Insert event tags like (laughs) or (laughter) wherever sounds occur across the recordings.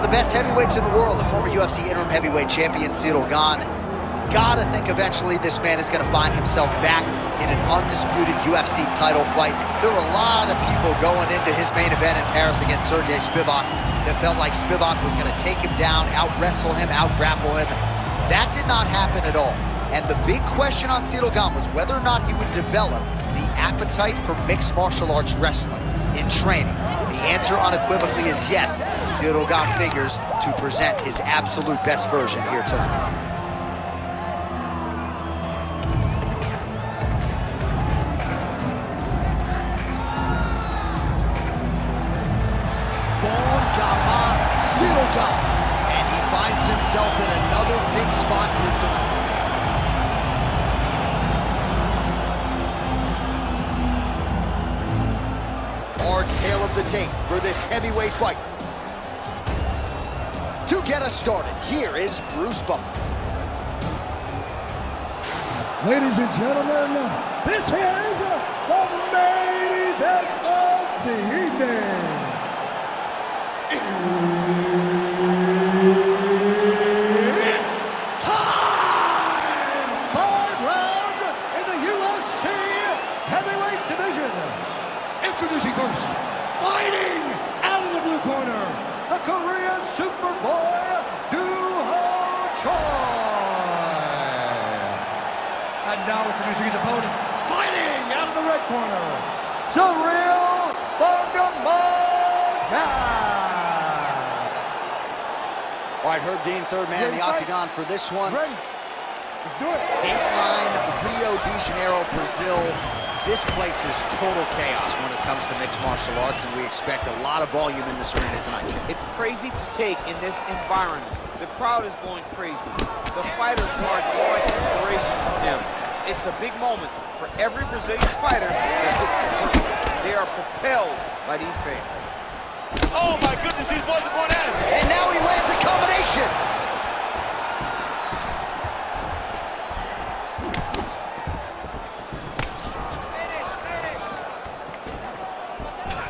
Of the best heavyweights in the world, the former UFC interim heavyweight champion, Gane. Gotta think eventually this man is gonna find himself back in an undisputed UFC title fight. There were a lot of people going into his main event in Paris against Sergey Spivak that felt like Spivak was gonna take him down, out-wrestle him, out-grapple him. That did not happen at all. And the big question on Gane was whether or not he would develop the appetite for mixed martial arts wrestling in training. The answer unequivocally is yes. Gane figures to present his absolute best version here tonight. Fight. To get us started, here is Bruce Buffer. Ladies and gentlemen, this is the main event of the evening. It's time! Five rounds in the UFC heavyweight division. Introducing first, fighting out of the blue corner, the Korean Superboy, Doo-Ho Choi. And now introducing his opponent, fighting out of the red corner, Ciryl Bongamaka. All right, Herb Dean, third man in the octagon for this one. Ready? Let's do it. Dateline, Rio de Janeiro, Brazil. This place is total chaos when it comes to mixed martial arts, and we expect a lot of volume in this arena tonight, Jim. It's crazy to take in this environment. The crowd is going crazy. The fighters are drawing inspiration from them. It's a big moment for every Brazilian fighter that the. They are propelled by these fans. Oh my goodness, these boys are going at it. And now he lands a combination.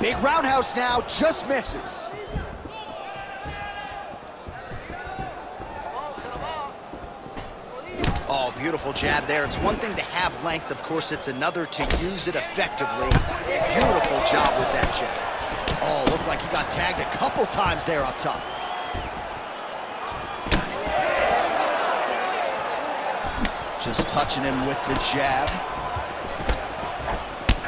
Big roundhouse now, just misses. Oh, beautiful jab there. It's one thing to have length. Of course, it's another to use it effectively. Beautiful job with that jab. Oh, looked like he got tagged a couple times there up top. Just touching him with the jab.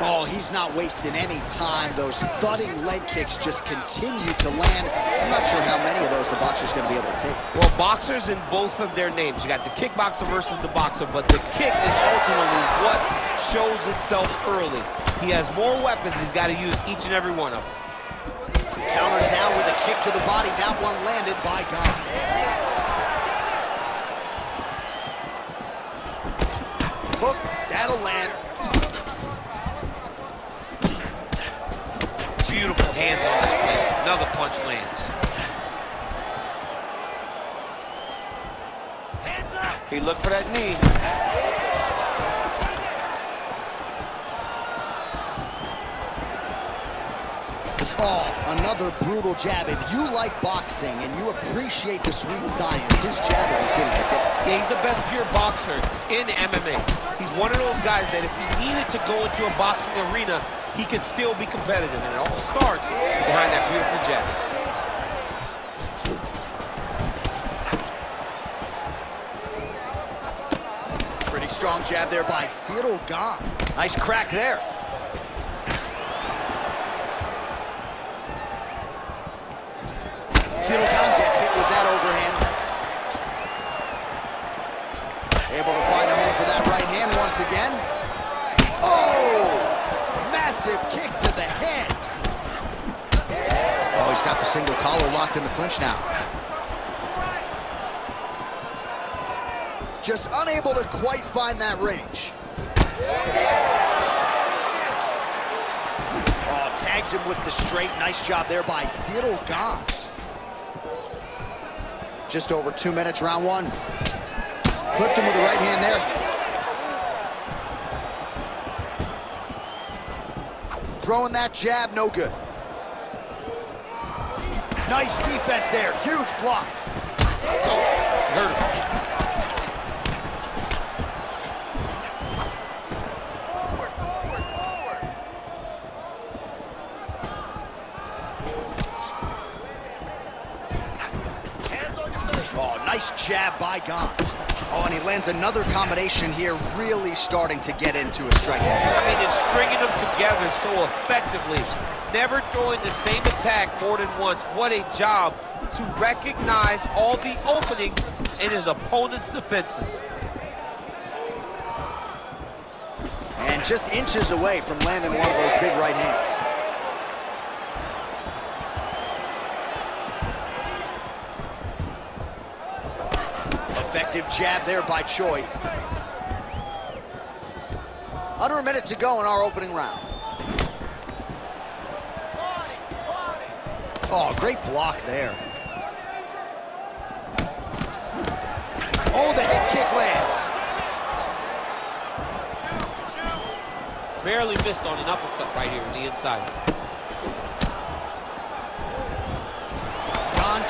Oh, he's not wasting any time. Those thudding leg kicks just continue to land. I'm not sure how many of those the boxer's going to be able to take. Well, boxers in both of their names. You got the kickboxer versus the boxer, but the kick is ultimately what shows itself early. He has more weapons. He's got to use each and every one of them. Counters now with a kick to the body. That one landed by God. Hook, that'll land. Beautiful hands on this. Another punch lands. He looked for that knee. Oh, another brutal jab. If you like boxing and you appreciate the sweet science, his jab is as good as it gets. Yeah, he's the best pure boxer in MMA. He's one of those guys that if he needed to go into a boxing arena, he could still be competitive. And it all starts behind that beautiful jab. Pretty strong jab there by Ciryl Gane. Nice crack there. Gane gets hit with that overhand. Able to find a home for that right hand once again. Massive kick to the head. Oh, he's got the single collar locked in the clinch now. Just unable to quite find that range. Oh, tags him with the straight. Nice job there by Ciryl Gane. Just over two minutes, round one. Clipped him with the right hand there. Throwing that jab, no good. Nice defense there. Huge block. Oh, hurt him. Nice jab by Gane. Oh, and he lands another combination here, really starting to get into a strike. I mean, it's stringing them together so effectively. Never throwing the same attack more than once. What a job to recognize all the openings in his opponent's defenses. And just inches away from landing one of those big right hands. Jab there by Choi. Under a minute to go in our opening round. Oh, great block there. Oh, the head kick lands. Barely missed on an uppercut right here on the inside.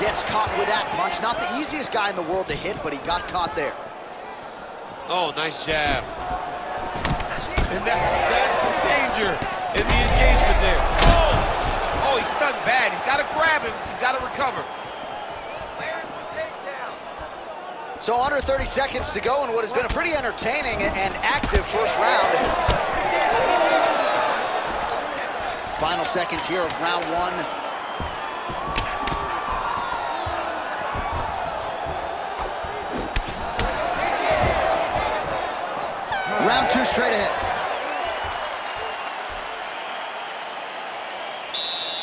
Gets caught with that punch. Not the easiest guy in the world to hit, but he got caught there. Oh, nice jab. And that's, that's the danger in the engagement there. Oh, oh he's stunned bad. He's got to grab him. He's got to recover. So under 30 seconds to go in what has been a pretty entertaining and active first round. Final seconds here of round one. Straight ahead.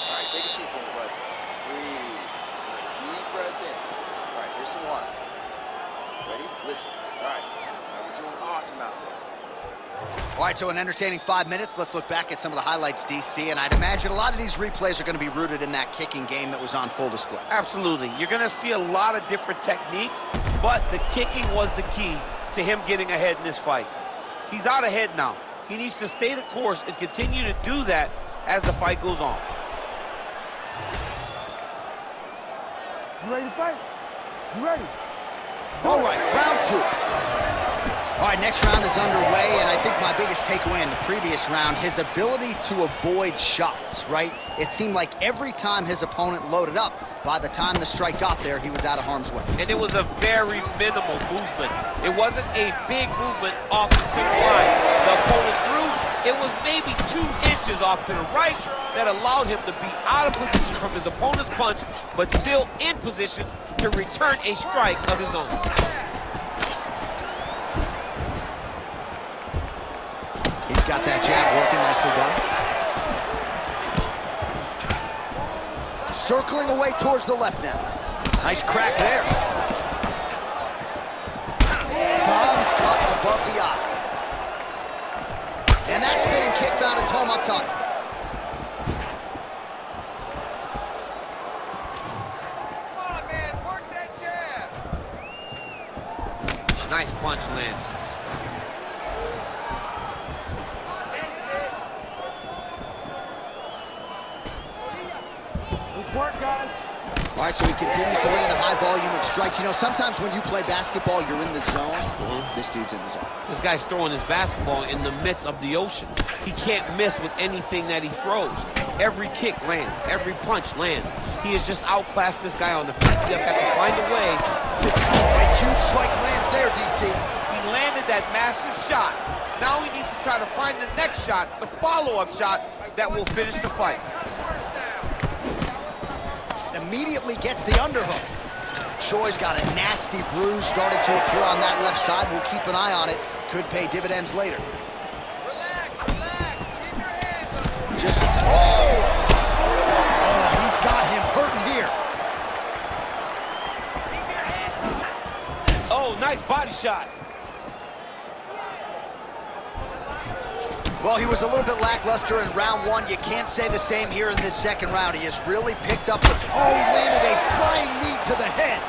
All right, take a seat for me, bud. Breathe. Deep breath in. All right, here's some water. Ready? Listen. All right. Now we're doing awesome out there. All right, so an entertaining five minutes. Let's look back at some of the highlights, DC. And I'd imagine a lot of these replays are going to be rooted in that kicking game that was on full display. Absolutely. You're going to see a lot of different techniques, but the kicking was the key to him getting ahead in this fight. He's out ahead now. He needs to stay the course and continue to do that as the fight goes on. You ready to fight? You ready? All right, round two. All right, next round is underway, and I think my biggest takeaway in the previous round, his ability to avoid shots, right? It seemed like every time his opponent loaded up, by the time the strike got there, he was out of harm's way. And it was a very minimal movement. It wasn't a big movement off the line. The opponent threw, it was maybe two inches off to the right that allowed him to be out of position from his opponent's punch, but still in position to return a strike of his own. Got that jab working, nicely done. Circling away towards the left now. Nice crack there. Gane's cut above the eye. And that spinning kick found its home up top. Know, sometimes when you play basketball, you're in the zone. Mm-hmm. This dude's in the zone. This guy's throwing his basketball in the midst of the ocean. He can't miss with anything that he throws. Every kick lands. Every punch lands. He is just outclassed this guy on the feet. You've got to find a way to... Oh, a huge strike lands there, DC. He landed that massive shot. Now he needs to try to find the next shot, the follow-up shot that will finish the fight. Immediately gets the underhook. Choi's got a nasty bruise starting to appear on that left side. We'll keep an eye on it. Could pay dividends later. Just, oh! Oh, he's got him hurting here. Oh, nice body shot. Well, he was a little bit lackluster in round one. You can't say the same here in this second round. He has really picked up the... Oh, he landed a flying knee to the head.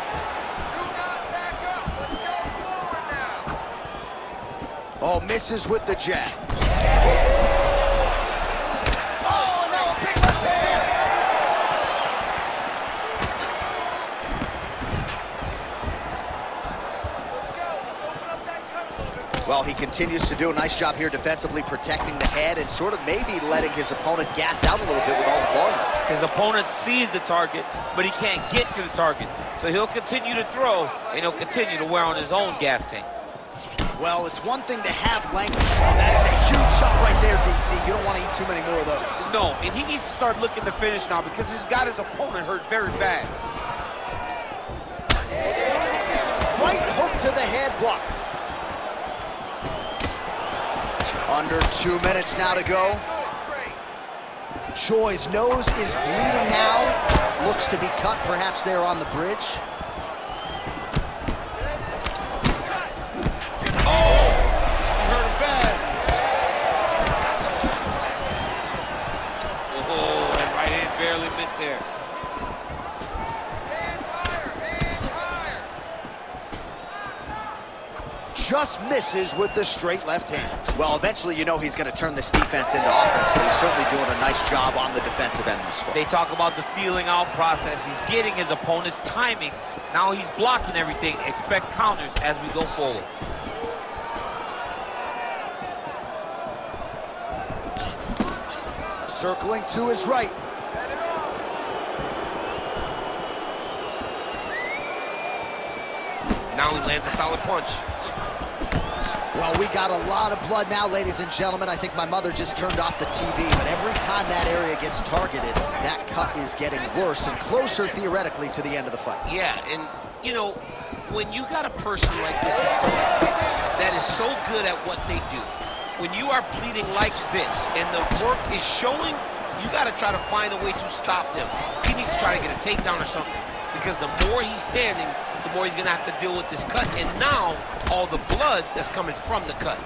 Oh, misses with the jab. Continues to do a nice job here defensively, protecting the head and sort of maybe letting his opponent gas out a little bit with all the volume. His opponent sees the target, but he can't get to the target. So he'll continue to throw, and he'll continue to wear on his own gas tank. Well, it's one thing to have length. Oh, that is a huge shot right there, DC. You don't want to eat too many more of those. No, and he needs to start looking to finish now because he's got his opponent hurt very bad. Right hook to the head blocked. Under two minutes now to go. Choi's nose is bleeding now. Looks to be cut, perhaps there on the bridge. Misses with the straight left hand. Well, eventually you know he's going to turn this defense into offense, but he's certainly doing a nice job on the defensive end this far. They talk about the feeling out process. He's getting his opponent's timing. Now he's blocking everything. Expect counters as we go forward. Circling to his right. Now he lands a solid punch. Well, we got a lot of blood now, ladies and gentlemen. I think my mother just turned off the TV, but every time that area gets targeted, that cut is getting worse and closer, theoretically, to the end of the fight. Yeah, and, you know, when you got a person like this that is so good at what they do, when you are bleeding like this and the work is showing, you got to try to find a way to stop them. He needs to try to get a takedown or something because the more he's standing, the more he's going to have to deal with this cut. And now, all the blood that's coming from the cut.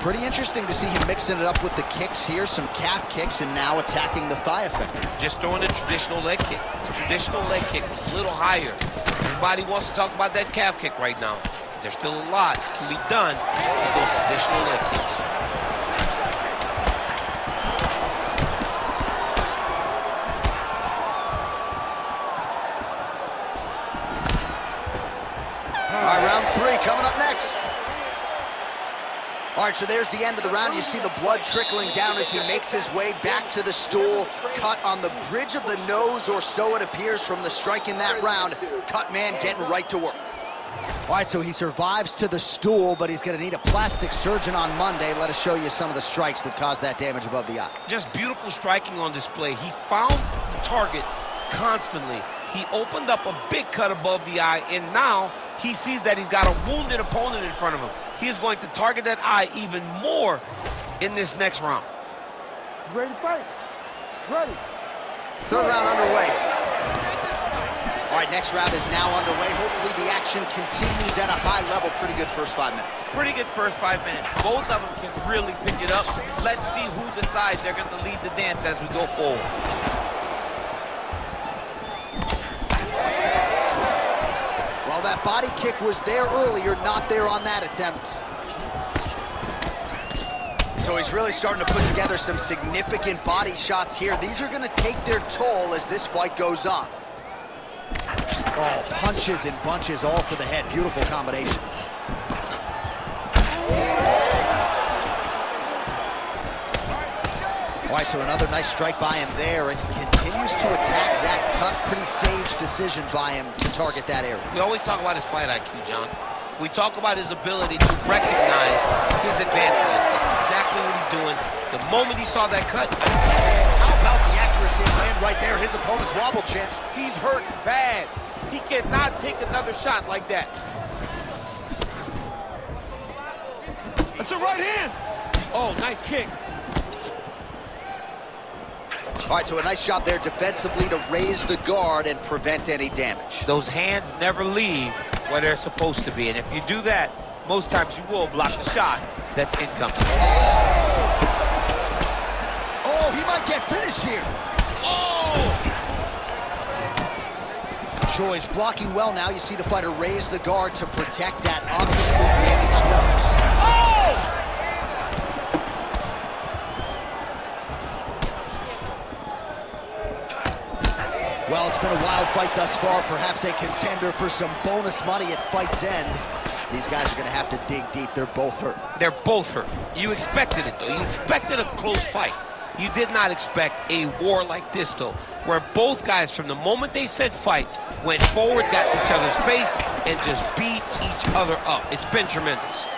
Pretty interesting to see him mixing it up with the kicks here, some calf kicks, and now attacking the thigh effect. Just throwing the traditional leg kick. The traditional leg kick was a little higher. Everybody wants to talk about that calf kick right now. There's still a lot to be done with those traditional leg kicks. All right, so there's the end of the round. You see the blood trickling down as he makes his way back to the stool. Cut on the bridge of the nose, or so it appears from the strike in that round. Cut man getting right to work. All right, so he survives to the stool, but he's going to need a plastic surgeon on Monday. Let us show you some of the strikes that caused that damage above the eye. Just beautiful striking on display. He found the target constantly. He opened up a big cut above the eye, and now he sees that he's got a wounded opponent in front of him. He is going to target that eye even more in this next round. Ready to fight? Ready. Third round underway. All right, next round is now underway. Hopefully the action continues at a high level. Pretty good first five minutes. Pretty good first five minutes. Both of them can really pick it up. Let's see who decides they're going to lead the dance as we go forward. That body kick was there earlier, not there on that attempt. So he's really starting to put together some significant body shots here. These are going to take their toll as this fight goes on. Oh, punches and bunches all to the head. Beautiful combination. All right, so another nice strike by him there, and he to attack that cut. Pretty sage decision by him to target that area. We always talk about his fight IQ, John. We talk about his ability to recognize his advantages. That's exactly what he's doing. The moment he saw that cut, How about the accuracy and land right there? His opponent's wobble chin. He's hurt bad. He cannot take another shot like that. That's a right hand. Oh, nice kick. All right, so a nice job there defensively to raise the guard and prevent any damage. Those hands never leave where they're supposed to be. And if you do that, most times you will block the shot that's incoming. Oh, oh he might get finished here. oh! Choi's blocking well now. You see the fighter raise the guard to protect that obviously damaged been a wild fight thus far. Perhaps a contender for some bonus money at fight's end. These guys are going to have to dig deep. They're both hurt. They're both hurt. You expected it, though. You expected a close fight. You did not expect a war like this, though, where both guys, from the moment they said fight, went forward, got each other's face, and just beat each other up. It's been tremendous.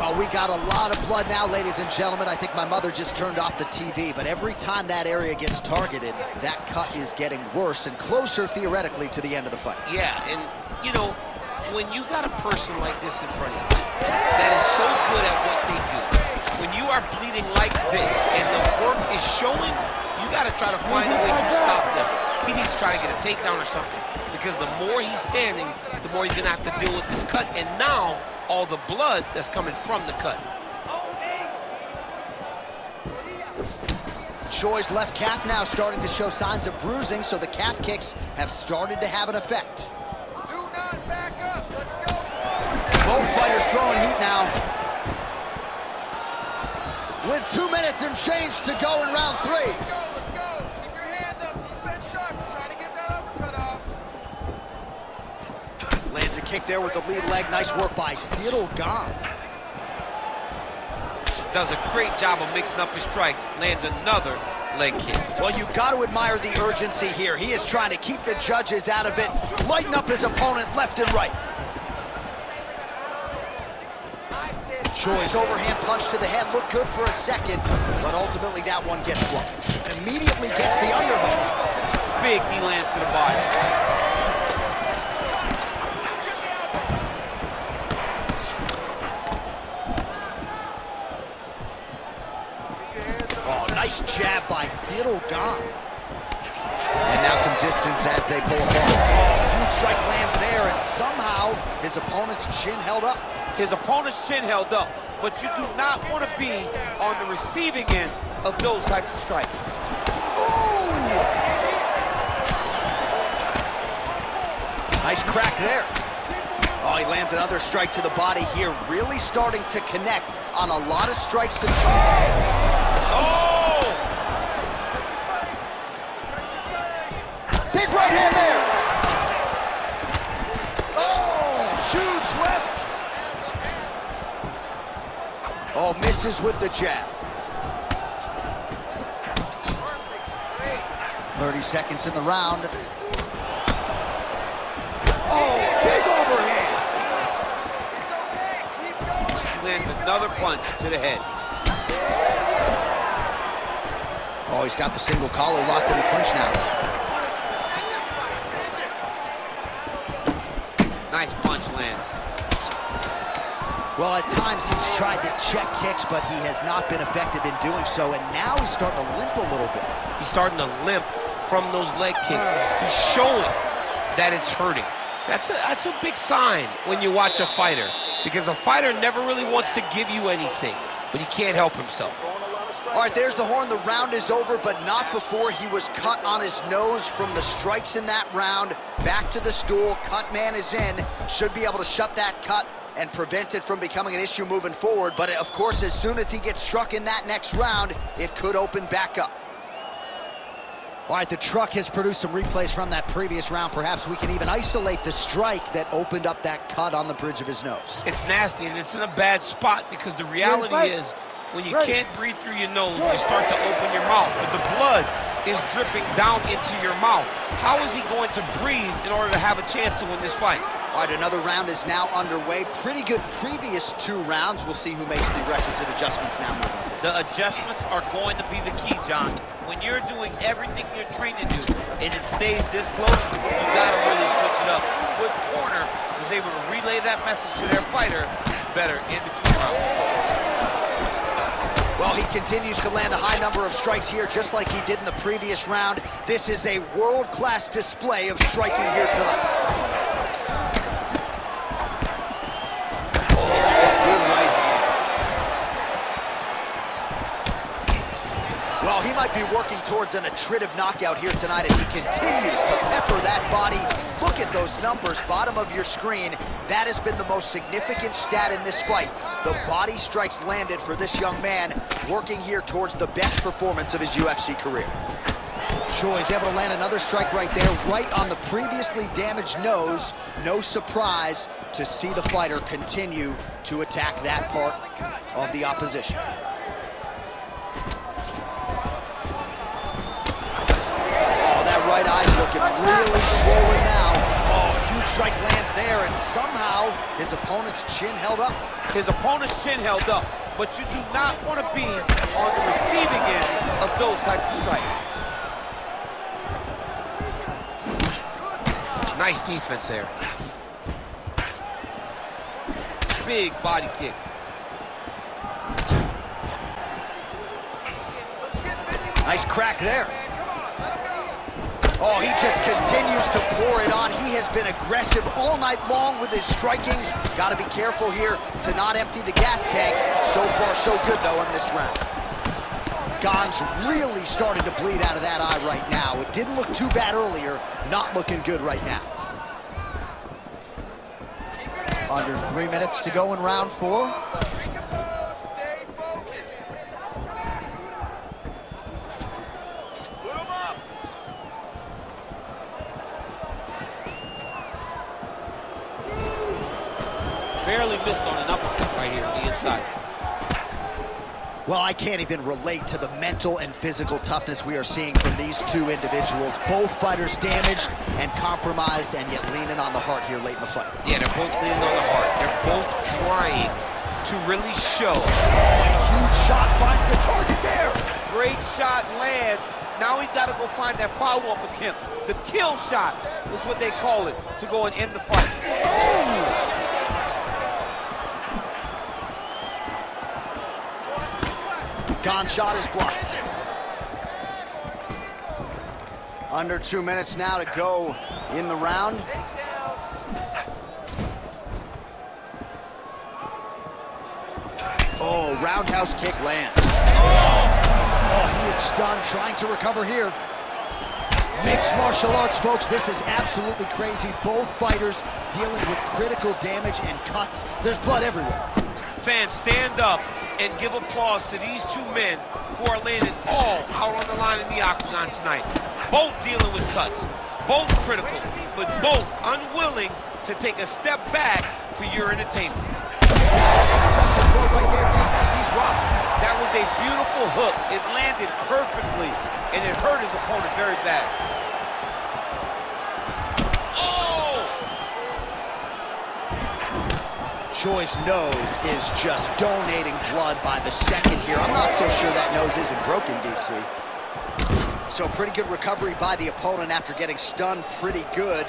Well, we got a lot of blood now, ladies and gentlemen. I think my mother just turned off the TV, but every time that area gets targeted, that cut is getting worse and closer, theoretically, to the end of the fight. Yeah, and, you know, when you got a person like this in front of you that is so good at what they do, when you are bleeding like this and the work is showing, you got to try to find a way to stop them. He needs to try to get a takedown or something because the more he's standing, the more he's going to have to deal with this cut. And now, all the blood that's coming from the cut. Choi's left calf now starting to show signs of bruising, so the calf kicks have started to have an effect. Do not back up. Let's go. Both fighters throwing heat now. With two minutes and change to go in round three. There with the lead leg. Nice work by Ciryl Gane. Does a great job of mixing up his strikes. Lands another leg kick. Well, you got to admire the urgency here. He is trying to keep the judges out of it, lighten up his opponent left and right. Choi's overhand punch to the head looked good for a second, but ultimately that one gets blocked. Immediately gets the underhook. Big knee lands to the body. Oh, nice jab by Ciryl Gane. And now some distance as they pull apart. Oh, huge strike lands there, and somehow his opponent's chin held up. His opponent's chin held up, but you do not want to be on the receiving end of those types of strikes. Ooh! Nice crack there. Oh, he lands another strike to the body here, really starting to connect on a lot of strikes to the... Oh! Big right hand there! Oh, huge left! Oh, misses with the jab. 30 seconds in the round. Oh, big overhand! It's okay. Keep going. He lands another punch to the head. Oh, he's got the single collar locked in the clinch now. Well, at times he's tried to check kicks, but he has not been effective in doing so, and now he's starting to limp a little bit. He's starting to limp from those leg kicks. He's showing that it's hurting. That's a, that's a big sign when you watch a fighter, because a fighter never really wants to give you anything, but he can't help himself. All right, there's the horn. The round is over, but not before he was cut on his nose from the strikes in that round. Back to the stool. Cut man is in. Should be able to shut that cut and prevent it from becoming an issue moving forward. But of course, as soon as he gets struck in that next round, it could open back up. All right, the truck has produced some replays from that previous round. Perhaps we can even isolate the strike that opened up that cut on the bridge of his nose. It's nasty, and it's in a bad spot because the reality is when you can't breathe through your nose, you start to open your mouth, but the blood is dripping down into your mouth. How is he going to breathe in order to have a chance to win this fight? All right, another round is now underway. Pretty good previous two rounds. We'll see who makes the requisite adjustments now moving forward. The adjustments are going to be the key, John. When you're doing everything you're trained to do and it stays this close, you got to really switch it up. Good corner was able to relay that message to their fighter better in between rounds. Well, he continues to land a high number of strikes here, just like he did in the previous round. This is a world-class display of striking here tonight. Might be working towards an attritive knockout here tonight as he continues to pepper that body. Look at those numbers, bottom of your screen. That has been the most significant stat in this fight. The body strikes landed for this young man, working here towards the best performance of his UFC career. Choi's able to land another strike right there, right on the previously damaged nose. No surprise to see the fighter continue to attack that part of the opposition. Looking really swollen now. Oh, huge strike lands there, and somehow his opponent's chin held up. His opponent's chin held up, but you do not want to be on the receiving end of those types of strikes. Nice defense there. Big body kick. Nice crack there. Oh, he just continues to pour it on. He has been aggressive all night long with his striking. Got to be careful here to not empty the gas tank. So far, so good, though, in this round. Gane's really starting to bleed out of that eye right now. It didn't look too bad earlier. Not looking good right now. Under three minutes to go in round four. Stay focused. Put 'em up. Barely missed on an uppercut right here on the inside. Well, I can't even relate to the mental and physical toughness we are seeing from these two individuals. Both fighters damaged and compromised and yet leaning on the heart here late in the fight. Yeah, they're both leaning on the heart. They're both trying to really show. Oh, a huge shot finds the target there. Great shot lands. Now he's got to go find that follow-up attempt. The kill shot is what they call it to go and end the fight. Gane's shot is blocked. Under two minutes now to go in the round. Oh, roundhouse kick lands. Oh, he is stunned, trying to recover here. Mixed martial arts, folks, this is absolutely crazy. Both fighters dealing with critical damage and cuts. There's blood everywhere. Fans, stand up and give applause to these two men who are laying it all out on the line in the octagon tonight. Both dealing with cuts, both critical, but both unwilling to take a step back for your entertainment. Such a blow right there, DC. He's rocked. That was a beautiful hook. It landed perfectly, and it hurt his opponent very bad. Choi's nose is just donating blood by the second here. I'm not so sure that nose isn't broken, DC. So pretty good recovery by the opponent after getting stunned pretty good.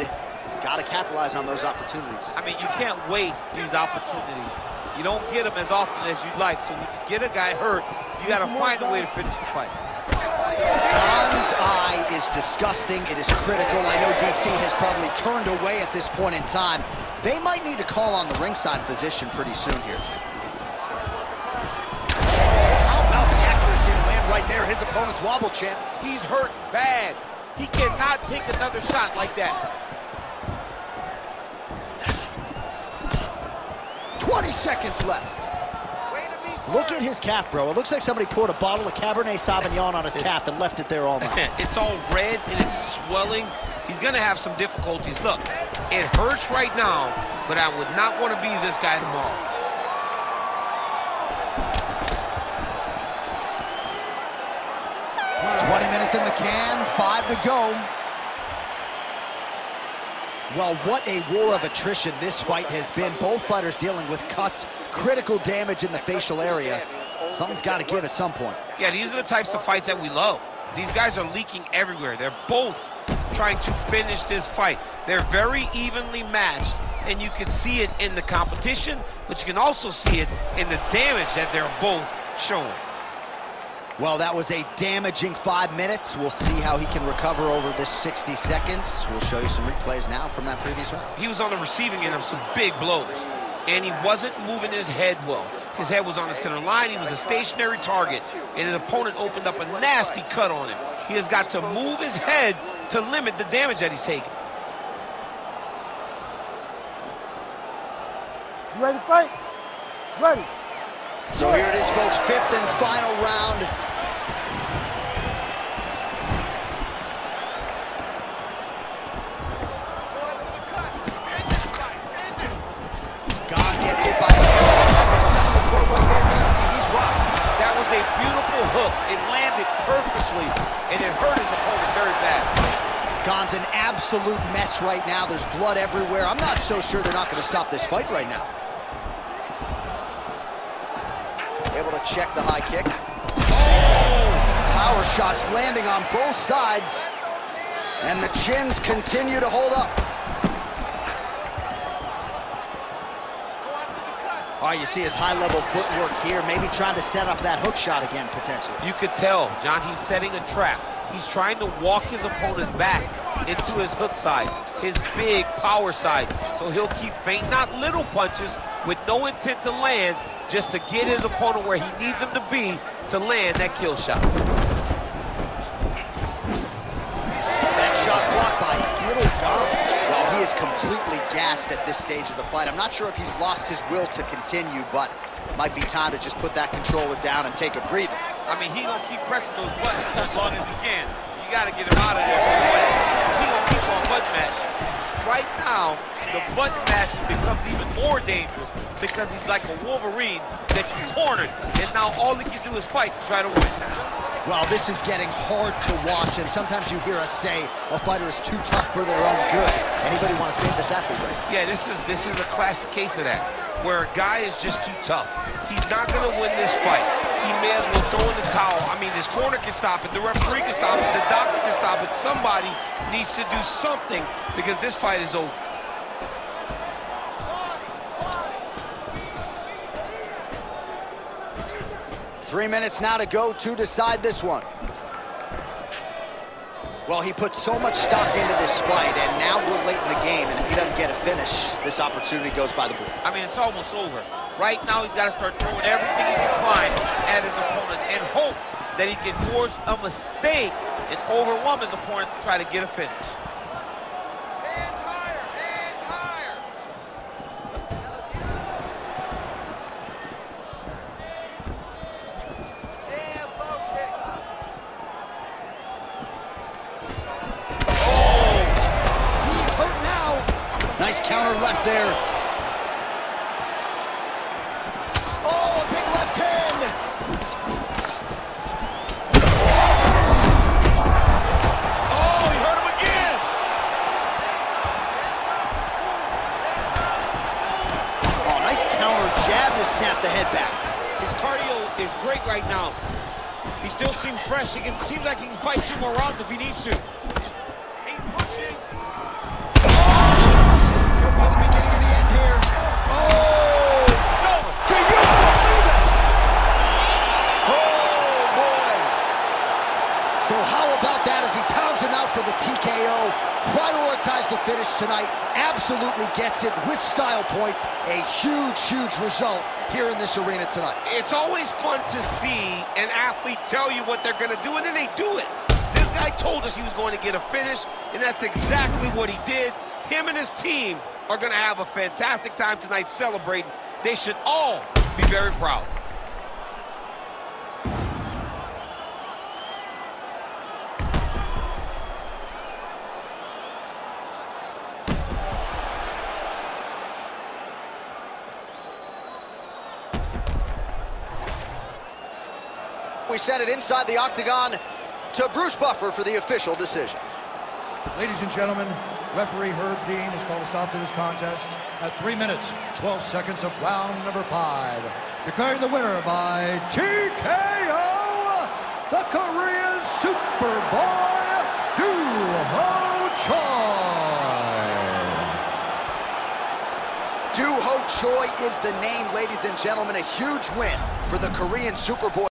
Got to capitalize on those opportunities. I mean, you can't waste these opportunities. You don't get them as often as you'd like. So when you get a guy hurt, you got to find a way to finish the fight. Gane's eye is disgusting. It is critical. I know DC has probably turned away at this point in time. They might need to call on the ringside physician pretty soon here. How about the accuracy to land right there? His opponent's wobble champ. He's hurt bad. He cannot take another shot like that. 20 seconds left. Look at his calf, bro. It looks like somebody poured a bottle of Cabernet Sauvignon on his calf and left it there all night. (laughs) it's all red and it's swelling. He's going to have some difficulties. Look, it hurts right now, but I would not want to be this guy tomorrow. Twenty minutes in the can, five to go. Well, what a war of attrition this fight has been. Both fighters dealing with cuts, critical damage in the facial area. Something's got to give at some point. Yeah, these are the types of fights that we love. These guys are leaking everywhere. They're both trying to finish this fight. They're very evenly matched, and you can see it in the competition, but you can also see it in the damage that they're both showing. Well, that was a damaging five minutes. We'll see how he can recover over this 60 seconds. We'll show you some replays now from that previous round. He was on the receiving end of some big blows, and he wasn't moving his head well. His head was on the center line. He was a stationary target, and his opponent opened up a nasty cut on him. He has got to move his head to limit the damage that he's taking. You ready to fight? Ready. So here it is, folks, fifth and final round. and it hurt his opponent very bad. Gane's an absolute mess right now. There's blood everywhere. I'm not so sure they're not going to stop this fight right now. Able to check the high kick. Oh! Power shots landing on both sides. And the chins continue to hold up. You see his high-level footwork here, maybe trying to set up that hook shot again, potentially. You could tell, John, he's setting a trap. He's trying to walk his opponent back into his hook side, his big power side. So he'll keep faint, not little punches, with no intent to land, just to get his opponent where he needs him to be to land that kill shot. Completely gassed at this stage of the fight. I'm not sure if he's lost his will to continue, but might be time to just put that controller down and take a breather. I mean, he gonna keep pressing those buttons as long as he can. You gotta get him out of there. He gonna keep on mashing. Right now, the button mashing becomes even more dangerous because he's like a Wolverine that you cornered, and now all he can do is fight to try to win. Well, this is getting hard to watch, and sometimes you hear us say a fighter is too tough for their own good. Anybody want to save this athlete right Yeah, this is this is a classic case of that, where a guy is just too tough. He's not going to win this fight. He may as well throw in the towel. I mean, his corner can stop it, the referee can stop it, the doctor can stop it. Somebody needs to do something because this fight is over. Three minutes now to go to decide this one. Well, he put so much stock into this fight, and now we're late in the game, and if he doesn't get a finish, this opportunity goes by the board. I mean, it's almost over. Right now, he's got to start throwing everything he can find at his opponent and hope that he can force a mistake and overwhelm his opponent to try to get a finish. Counter left there. Oh, a big left hand. Oh, he hurt him again! Oh, nice counter jab to snap the head back. His cardio is great right now. He still seems fresh. He can seems like he can fight two more rounds if he needs to. Tonight. Absolutely gets it with style points. A huge, huge result here in this arena tonight. It's always fun to see an athlete tell you what they're going to do, and then they do it. This guy told us he was going to get a finish, and that's exactly what he did. Him and his team are going to have a fantastic time tonight celebrating. They should all be very proud. We send it inside the octagon to Bruce Buffer for the official decision. Ladies and gentlemen, referee Herb Dean has called a stop to this contest at 3 minutes, 12 seconds of round number 5. Declaring the winner by TKO, the Korean Superboy, Do Ho Choi. Do Ho Choi is the name, ladies and gentlemen. A huge win for the Korean Superboy.